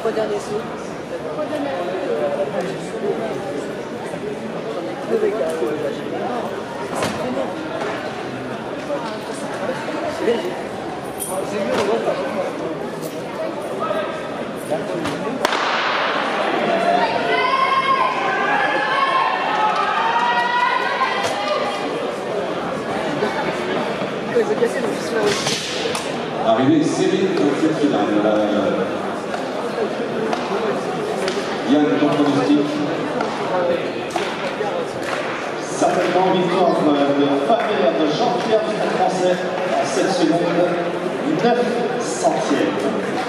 Trois derniers sauts. Trois derniers sauts. Arrivé Céline au. Euh, Yann, ton pronostic Certainement victoire de Fabien de Jean-Pierre français à 7 secondes, 9 centièmes.